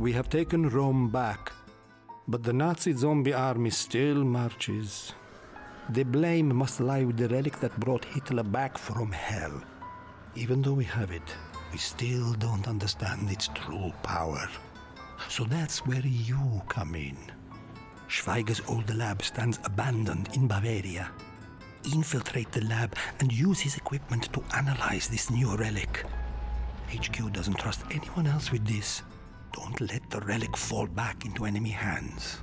We have taken Rome back, but the Nazi zombie army still marches. The blame must lie with the relic that brought Hitler back from hell. Even though we have it, we still don't understand its true power. So that's where you come in. Schweiger's old lab stands abandoned in Bavaria. Infiltrate the lab and use his equipment to analyze this new relic. HQ doesn't trust anyone else with this. Don't let the relic fall back into enemy hands.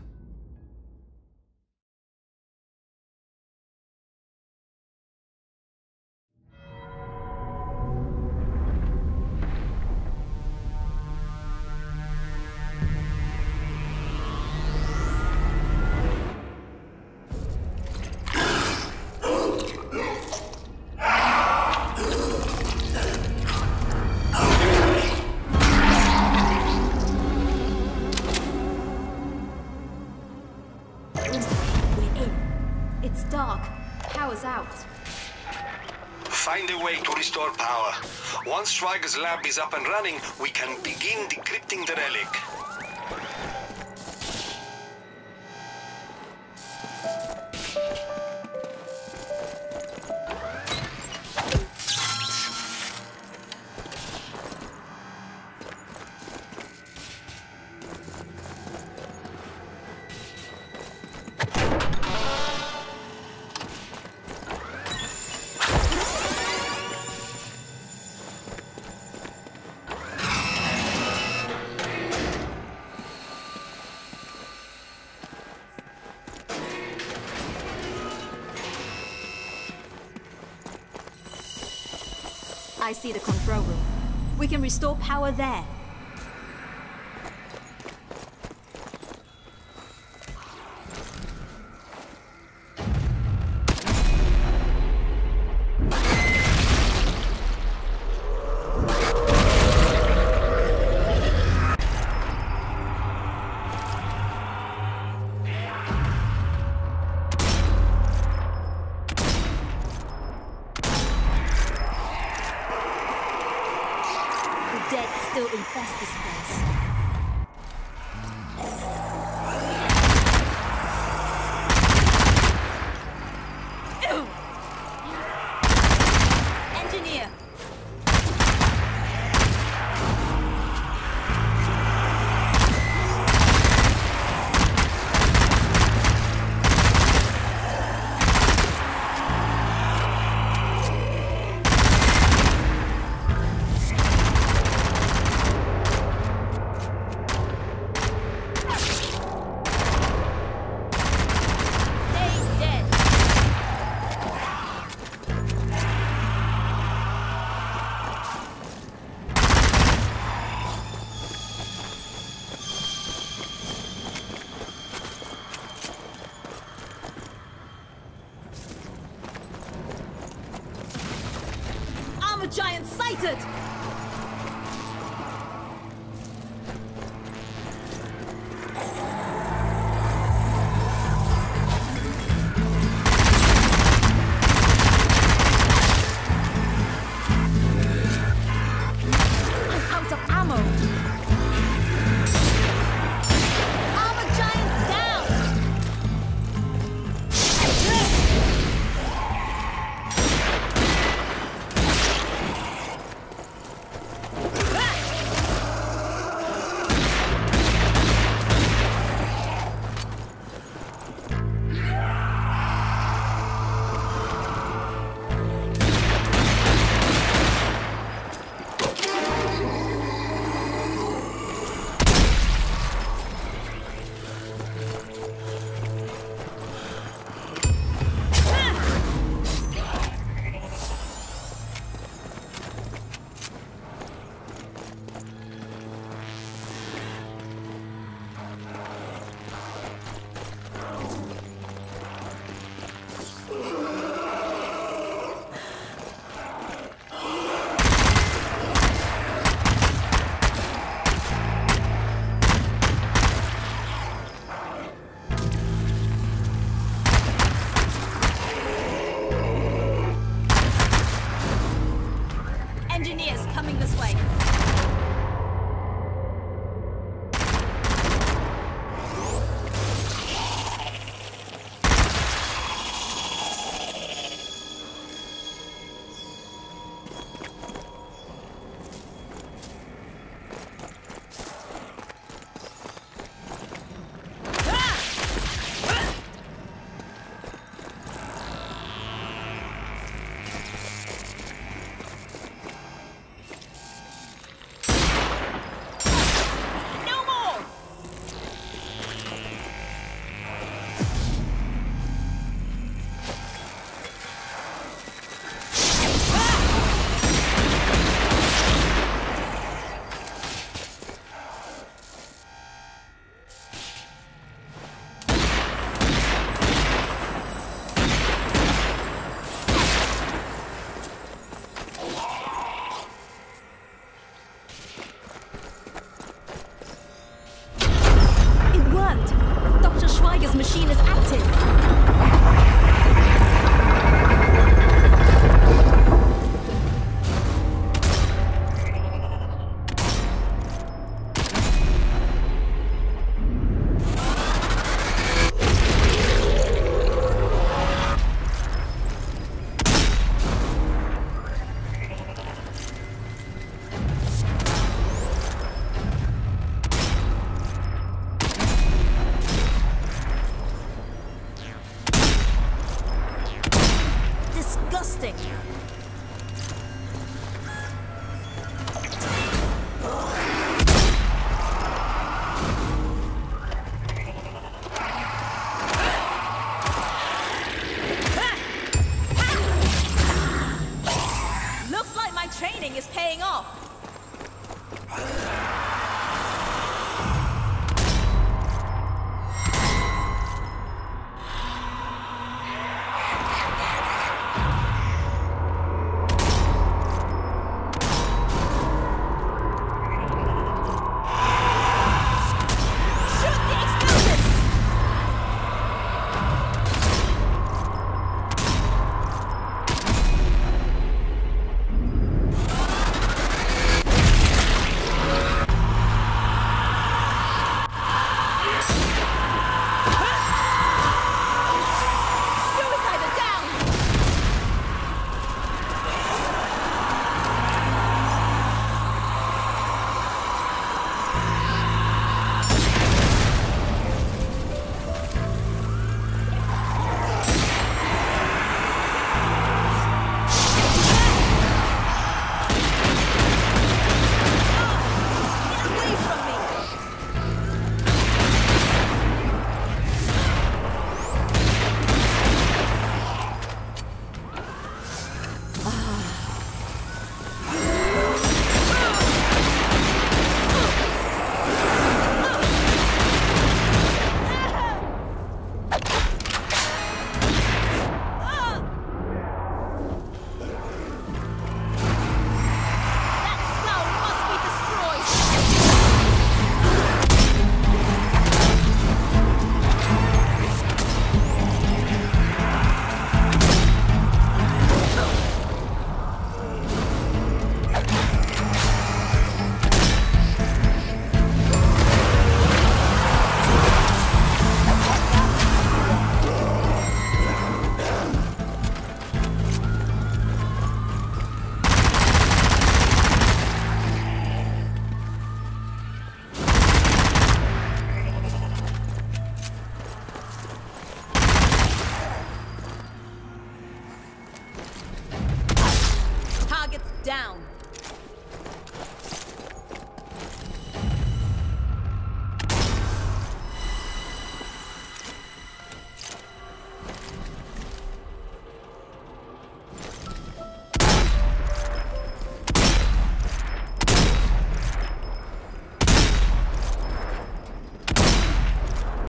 It's dark. Power's out. Find a way to restore power. Once Schweiger's lab is up and running, we can begin decrypting the relic. I see the control room. We can restore power there. Infest this place. Engineer! it!